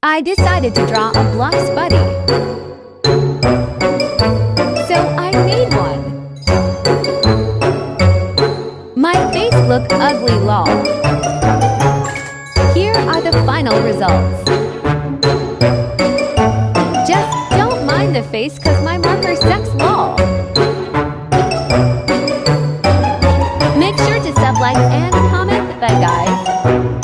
I decided to draw a blox buddy. So I made one. My face looked ugly lol. Here are the final results. Just don't mind the face cause my marker sucks lol. Make sure to sub like and comment bye guys.